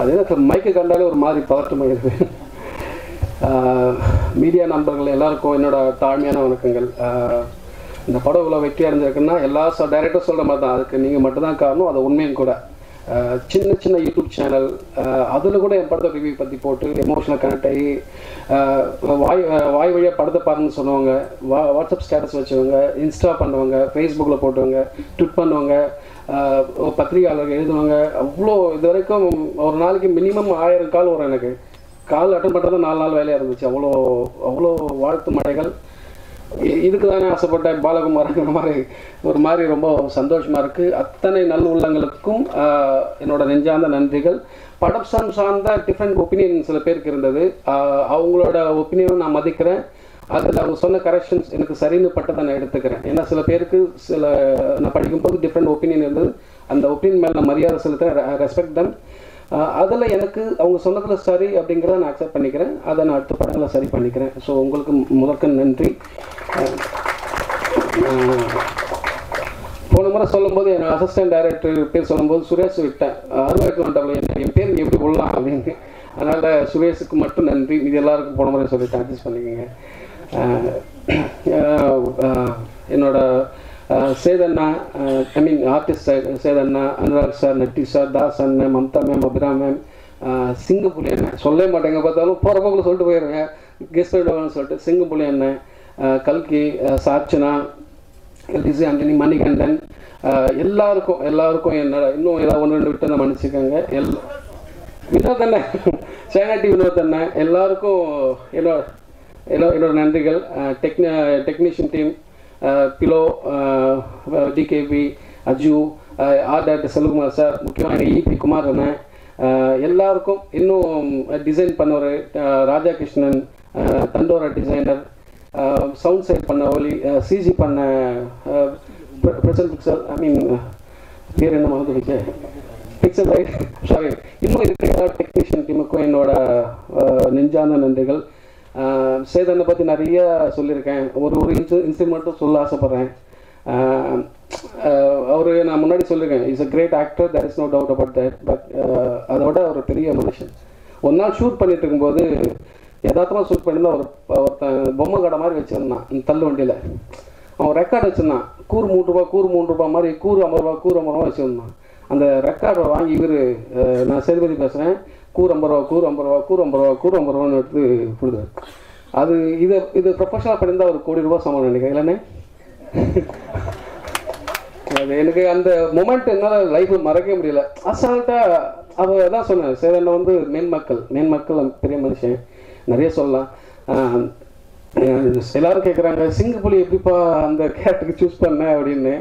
அது மைக்கு கண்டாலே ஒரு மாதிரி பதட்டமாயிருது மீடியா நண்பர்கள் எல்லாருக்கும் என்னோட தாழ்மையான வணக்கங்கள். இந்த படம் இவ்வளோ வெற்றி அடைஞ்சிருக்குன்னா எல்லா டைரக்டர் சொல்கிற மாதிரி தான் அதுக்கு நீங்கள் மட்டும்தான் காரணம் அது உண்மையும் கூட. சின்ன சின்ன யூடியூப் சேனல் அதில் கூட என் படத்தை ரிவ்யூ பற்றி போட்டு எமோஷனல் கனெக்ட் ஆகி வாய் வாய் வழியாக படத்தை பாருங்கன்னு சொன்னவங்க வா வாட்ஸ்அப் ஸ்டேட்டஸ் வச்சவங்க இன்ஸ்டா பண்ணுவாங்க ஃபேஸ்புக்கில் போட்டவங்க ட்விட் பண்ணுவாங்க பத்திரிகையாளர்கள் எழுதுவாங்க அவ்வளோ இது வரைக்கும் ஒரு நாளைக்கு மினிமம் ஆயிரம் கால் வரும் எனக்கு. கால் அட்டன் பண்ணுறது நாலு நாள் வேலையாக இருந்துச்சு. அவ்வளோ அவ்வளோ வாழ்த்து மழைகள். இதுக்கு தானே ஆசைப்பட்டேன். பாலகுமார்ங்கிற மாதிரி ஒரு மாதிரி ரொம்ப சந்தோஷமாக இருக்குது அத்தனை நல்ல உள்ளங்களுக்கும் என்னோட நெஞ்சார்ந்த நன்றிகள். படம் சார்ந்த சார்ந்த டிஃப்ரெண்ட் ஒப்பீனியன் சில பேருக்கு இருந்தது. அவங்களோட ஒப்பீனியனை நான் மதிக்கிறேன். அதில் அவங்க சொன்ன கரெக்ஷன்ஸ் எனக்கு சரின்னு பட்டதை நான் எடுத்துக்கிறேன். ஏன்னா சில பேருக்கு சில நான் படிக்கும்போது டிஃப்ரெண்ட் ஒப்பீனியன் இருந்தது. அந்த ஒப்பீனியன் மேலே நான் மரியாதை செலுத்த ரெஸ்பெக்ட் தன் அதில் எனக்கு அவங்க சொன்னதில் சரி அப்படிங்கிறத நான் அக்செப்ட் பண்ணிக்கிறேன். அதை நான் அடுத்த படங்களை சரி பண்ணிக்கிறேன். ஸோ உங்களுக்கு முதற்க நன்றி. போன முறை சொல்லும்போது என் அசிஸ்டன்ட் டைரக்டர் பேர் சொல்லும்போது சுரேஷ் விட்டேன். அறுபத்தி வந்தவங்க என்ன என் பேர் எப்படி கொள்ளலாம் அப்படின்னு. அதனால் சுரேஷுக்கு மட்டும் நன்றி. இது எல்லாருக்கும் போன முறை சொல்லிட்டேன். அட்ஜஸ்ட் பண்ணிக்கோங்க. என்னோட சேதண்ணா ஐ மீன் ஆர்டிஸ்ட் சேதண்ணா அனுராக் சார் நட்டி சார் தாஸ் அண்ணன் மம்தா மேம் அபிரா மேம் சிங்கப்புலி அண்ணன் சொல்லவே மாட்டேங்க பார்த்தாலும் போகிற போக்கில் சொல்லிட்டு போயிடுவேன் கெஸ்ட் சொல்லிட்டு சிங்கப்புலி அண்ணன் கல்கி அஹ், எல்டிசி ஆண்டனி மணிகண்டன் எல்லாருக்கும் எல்லாருக்கும் என்னடா இன்னும் ஏதாவது ஒன்று ரெண்டு விட்டு மன்னிச்சுக்கோங்க எல் வினோத் அண்ணன் சேனாட்டி வினோத் அண்ணன் எல்லாருக்கும் என்னோட என்னோட என்னோட நன்றிகள் Dekhni technician team below DKP Aju R doctor Selvakumar sir முக்கியமாக இபி குமார் அண்ணன். எல்லாருக்கும் இன்னும் டிசைன் பண்ணவர் ராஜா கிருஷ்ணன் தண்டோரா டிசைனர் சவுண்ட் சைட் பண்ண ஒலி சிஜி பண்ண பிரசன்ட் பிக்சர் ஐ மீன் பேர் என்ன மறந்து வைக்க பிக்சர் ரைட் சாரி இன்னும் இருக்கிற டெக்னீஷியன் டீமுக்கும் என்னோட நெஞ்சான நன்றிகள். சேதனை பற்றி நிறைய சொல்லியிருக்கேன். ஒரு ஒரு இன்சு இன்சிடென்ட் மட்டும் சொல்ல ஆசைப்பட்றேன். அவர் நான் முன்னாடி சொல்லியிருக்கேன். Is a great actor there is no doubt about that but அதோட ஒரு பெரிய மனுஷன். ஒரு நாள் ஷூட் பண்ணிட்டு இருக்கும்போது யதார்த்தமாக ஷூட் பண்ணியிருந்தா ஒரு ஒருத்தன் பொம்மை கடை மாதிரி வச்சுருந்தான் இந்த தள்ளு வண்டியில். அவன் ரெக்கார்டு வச்சுருந்தான். கூறு மூணு ரூபா கூறு மூணு ரூபா மாதிரி கூறு ஐம்பது ரூபா கூறு ஐம்பது ரூபா வச்சுருந்தான். அந்த ரெக்கார்டை வாங்கி இவர் நான் சேதுபதி பேசுகிறேன் கூறு ஐம்பது ரூபா கூறு ஐம்பது ரூபா கூறு ஐம்பது ரூபா கூறு ஐம்பது ரூபான்னு எடுத்து கொடுத்தாரு அது இதை இது ப்ரொஃபஷனலாக பண்ணியிருந்தா ஒரு கோடி ரூபா சம்பளம் நினைக்கிறேன். இல்லைண்ணே? அது எனக்கு அந்த மொமெண்ட் என்னால் லைஃப்பில் மறக்கவே முடியல. அசால்ட்டாக அவ தான் சொன்னேன் சேதனை வந்து மேன்மக்கள் மேன்மக்கள் பெரிய மனுஷன். நிறைய சொல்லலாம். எல்லாரும் கேட்குறாங்க சிங்கப்புலி எப்படிப்பா அந்த கேரக்டருக்கு சூஸ் பண்ண? அப்படின்னு.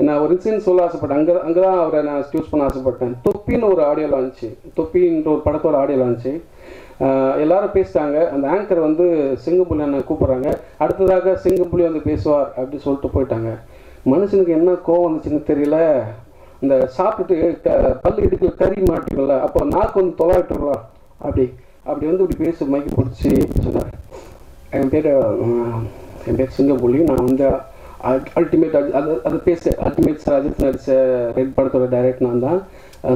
நான் ஒரு இன்சிடென்ட் சொல்ல ஆசைப்பட்டேன். அங்கே அங்கே தான் அவரை நான் சூஸ் பண்ண ஆசைப்பட்டேன். தொப்பின்னு ஒரு ஆடியோ லான்ச்சு தொப்பின்ற ஒரு படத்தோட ஆடியோ லான்ச்சு எல்லாரும் பேசிட்டாங்க. அந்த ஆங்கர் வந்து சிங்கப்புலி அண்ணன் கூப்பிட்றாங்க. அடுத்ததாக சிங்கப்புலி வந்து பேசுவார் அப்படின்னு சொல்லிட்டு போயிட்டாங்க. மனுஷனுக்கு என்ன கோவம் வந்துச்சுன்னு தெரியல. இந்த சாப்பிட்டுட்டு க- பல்லு இடுக்கல கறி மாட்டிக்கல அப்போ நாக்கு வந்து தொலாவிட்டுருலாம் அப்படி அப்படி வந்து இப்படி பேசி மைக்கு பிடிச்சி சொன்னார். என் பேர் என் பேர் சிங்கப்புலி. நான் வந்து அல்டிமேட் அது அது பேச அல்டிமேட் சார் அஜித் நடித்த ரெட் படத்தோட டைரக்ட் நான் தான்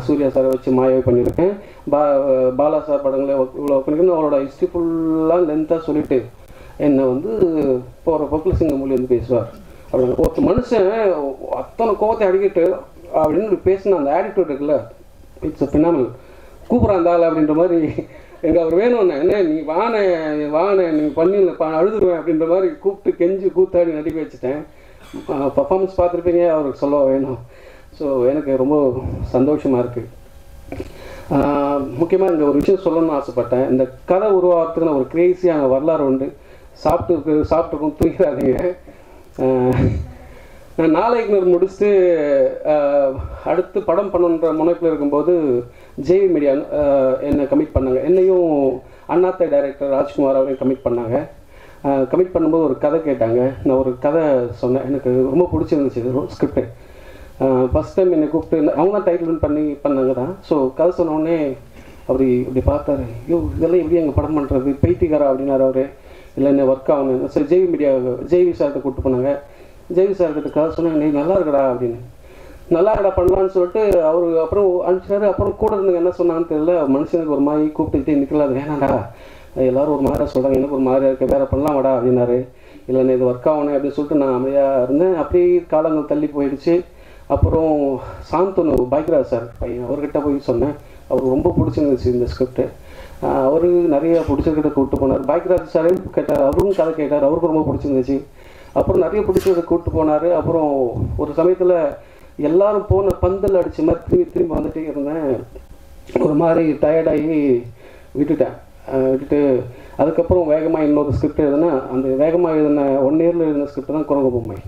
சூர்யா சாரை வச்சு மாயாவை பண்ணியிருக்கேன். பா பாலா சார் படங்களே இவ்வளோ பண்ணியிருக்கேன். அவரோட ஹிஸ்ட்ரி ஃபுல்லாக லென்த்தாக சொல்லிட்டு என்னை வந்து போகிற போக்கில் சிங்கமொழி வந்து பேசுவார். அப்படின்னு ஒருத்த மனுஷன் அத்தனை கோவத்தை அடிக்கிட்டு அப்படின்னு பேசின அந்த ஆட்டிடியூட் இருக்குல்ல. இட்ஸ் அ கூப்பிட்றான் கூப்பிட்றாந்தாள் அப்படின்ற மாதிரி எங்கள் அவர் வேணும்ண்ணே என்ன நீ வானே வானே நீ பண்ணில பா அழுதுருவேன் அப்படின்ற மாதிரி கூப்பிட்டு கெஞ்சி கூத்தாடி நடிக்க வச்சுட்டேன் பர்ஃபார்மன்ஸ் பார்த்துருப்பீங்க அவருக்கு சொல்ல வேணும். ஸோ எனக்கு ரொம்ப சந்தோஷமாக இருக்குது முக்கியமாக இந்த ஒரு விஷயம் சொல்லணும்னு ஆசைப்பட்டேன். இந்த கதை உருவாகிறதுக்கு நான் ஒரு கிரேசியான வரலாறு உண்டு. சாப்பிட்டு சாப்பிட்டுருக்கோம் தூங்கிறாதீங்க நான் நாளைக்கு முடிச்சுட்டு அடுத்து படம் பண்ணுன்ற முனைப்பில் இருக்கும்போது ஜேவி மீடியா என்னை கமிட் பண்ணாங்க. என்னையும் அண்ணாத்தை டைரக்டர் ராஜ்குமார் அவரையும் கமிட் பண்ணாங்க. கமிட் பண்ணும்போது ஒரு கதை கேட்டாங்க. நான் ஒரு கதை சொன்னேன். எனக்கு ரொம்ப பிடிச்சிருந்துச்சு இது ஸ்கிரிப்டு ஃபஸ்ட் டைம் என்னை கூப்பிட்டு அவங்க தான் டைட்டில் பண்ணி பண்ணாங்க தான். ஸோ கதை சொன்னோடனே அவர் இப்படி பார்த்தாரு. ஐயோ இதெல்லாம் எப்படி எங்கள் படம் பண்ணுறது பைத்தியக்காரா அப்படின்னாரு அவர். இல்லை என்ன ஒர்க் ஆகணும். சரி ஜேவி மீடியா ஜேவி சார்கிட்ட கூப்பிட்டு போனாங்க. ஜெய் சார் கிட்ட கதை சொன்னாங்க நீ நல்லா இருக்கடா அப்படின்னு. நல்லா இருக்கடா பண்ணலான்னு சொல்லிட்டு அவரு அப்புறம் அனுப்பிச்சாரு. அப்புறம் கூட இருந்தவங்க என்ன சொன்னாங்கன்னு தெரியல. மனுஷனுக்கு ஒரு மாதிரி கூப்பிட்டுக்கிட்டே நிற்கல அது வேணாண்டா எல்லாரும் ஒரு மாதிரியாக சொல்கிறாங்க எனக்கு ஒரு மாதிரியாக இருக்க. வேற பண்ணலாமாடா அப்படின்னாரு. இல்லை இது ஒர்க் ஆகணும் அப்படின்னு சொல்லிட்டு நான் அமைதியாக இருந்தேன். அப்படியே காலங்கள் தள்ளி போயிடுச்சு. அப்புறம் சாந்தனு பைக்ராஜ் சார் பையன் அவர்கிட்ட போய் சொன்னேன். அவருக்கு ரொம்ப பிடிச்சிருந்துச்சு இந்த ஸ்கிரிப்ட் அவரு நிறைய பிடிச்சிருக்கிட்ட கூப்பிட்டு போனார். பைக்ராஜ் சாரையும் கேட்டார். அவரும் கதை கேட்டார். அவருக்கும் ரொம்ப பிடிச்சிருந்துச்சு. அப்புறம் நிறைய பிடிச்சதை கூப்பிட்டு போனார். அப்புறம் ஒரு சமயத்தில் எல்லாரும் போன பந்தல் அடித்த மாதிரி திரும்பி திரும்பி வந்துட்டே இருந்தேன். ஒரு மாதிரி டயர்டாகி விட்டுட்டேன். விட்டுட்டு அதுக்கப்புறம் வேகமாக இன்னொரு ஸ்கிரிப்ட் எழுதுனா அந்த வேகமாக எழுதின ஒன் இயரில் எழுதின ஸ்கிரிப்ட் தான் குரங்கு பொம்மை.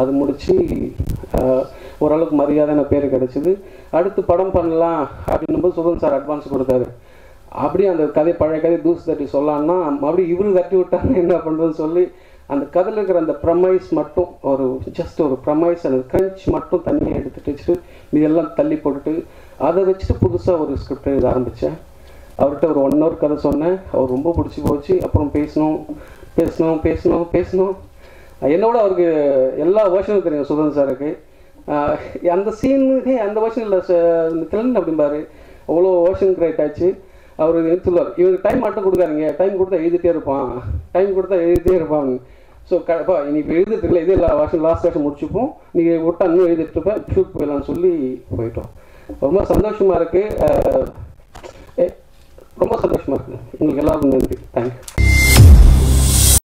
அது முடித்து ஓரளவுக்கு மரியாதையான பேர் கிடச்சிது. அடுத்து படம் பண்ணலாம் அப்படின்னும்போது சுதன் சார் அட்வான்ஸ் கொடுத்தாரு. அப்படியே அந்த கதை பழைய கதை தூசு தட்டி சொல்லலான்னா மறுபடியும் இவரு தட்டி விட்டாங்க என்ன பண்ணுறதுன்னு சொல்லி அந்த கதையில் இருக்கிற அந்த ப்ரமைஸ் மட்டும் ஒரு ஜஸ்ட் ஒரு ப்ரமைஸ் அந்த கிரன்ச் மட்டும் தண்ணியை எடுத்துட்டு வச்சுட்டு இதெல்லாம் தள்ளி போட்டுட்டு அதை வச்சுட்டு புதுசாக ஒரு ஸ்கிரிப்ட் எழுத ஆரம்பித்தேன் அவர்கிட்ட ஒரு ஒன் ஹவர் கதை சொன்னேன். அவர் ரொம்ப பிடிச்சி போச்சு. அப்புறம் பேசணும் பேசணும் பேசணும் பேசணும். என்னோட அவருக்கு எல்லா வேர்ஷனும் தெரியும் சுதன் சாருக்கு. அந்த சீனு அந்த வேர்ஷன் இல்லை திலன் அப்படிம்பாரு. அவ்வளோ ஓஷன் கிரேட் ஆச்சு. அவர் சொல்லுவார். இவருக்கு டைம் மட்டும் கொடுக்காதீங்க. டைம் கொடுத்தா எழுதிட்டே இருப்பான். டைம் கொடுத்தா எழுதிட்டே இருப்பான். ஸோ கப்பா நீ இப்போ எழுதிட்டு இதே எல்லா வருஷம் லாஸ்ட் வருஷம் முடிச்சுப்போம் நீங்கள் விட்டா இன்னும் எழுதிட்டு இருப்பேன் ஷூட் போயிடலாம்னு சொல்லி போயிட்டோம். ரொம்ப சந்தோஷமாக இருக்குது ரொம்ப சந்தோஷமாக இருக்குது உங்களுக்கு எல்லாருக்கும் நன்றி. தேங்க்யூ